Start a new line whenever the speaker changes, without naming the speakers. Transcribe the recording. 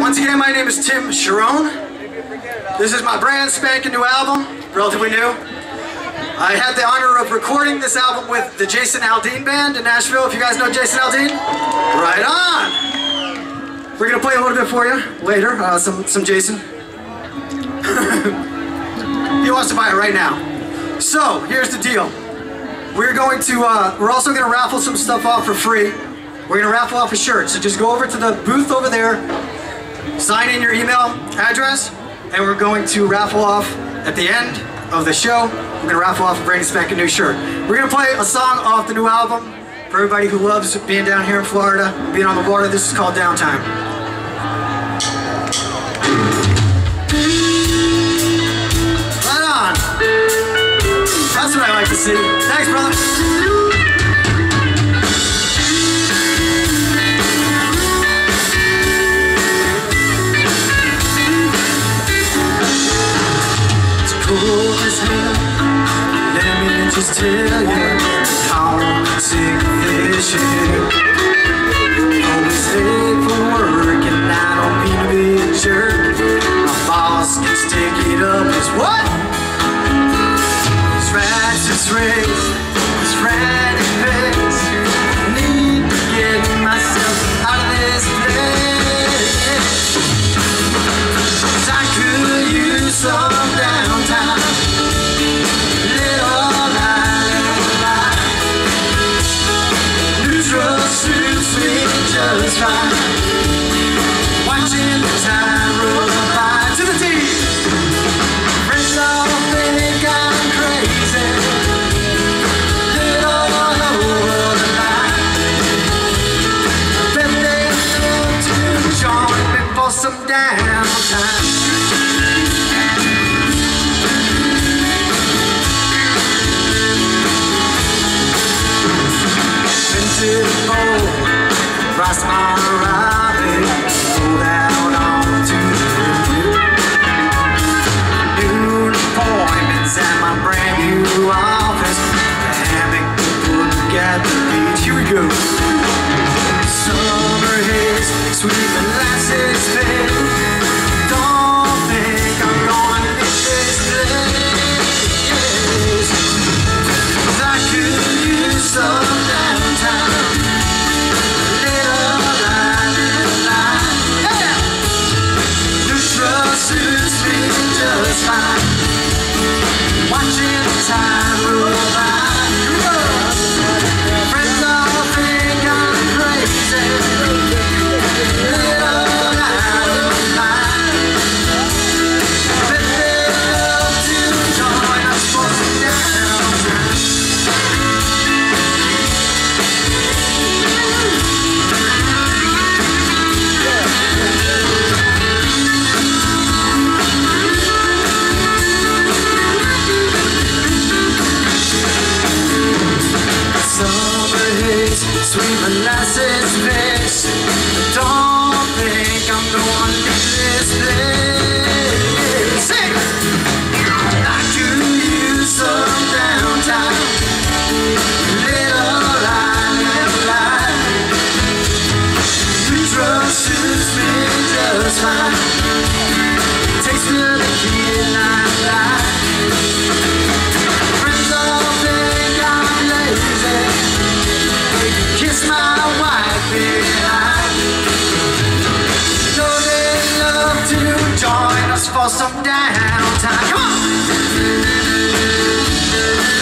once again, my name is Tim Charron. This is my brand spanking new album, relatively new. I had the honor of recording this album with the Jason Aldean Band in Nashville. If you guys know Jason Aldean, right on. We're gonna play a little bit for you later. Uh, some some Jason. he wants to buy it right now. So here's the deal. We're going to. Uh, we're also gonna raffle some stuff off for free. We're gonna raffle off a shirt. So just go over to the booth over there, sign in your email address, and we're going to raffle off at the end of the show. We're gonna raffle off a brand spanking new shirt. We're gonna play a song off the new album for everybody who loves being down here in Florida, being on the water. This is called Downtime. Right on. That's what I like to see. Thanks, brother. Just tell you how sick this shit. Always late for work, suits me just fine. This place. Sing! I for some downtime. Come on!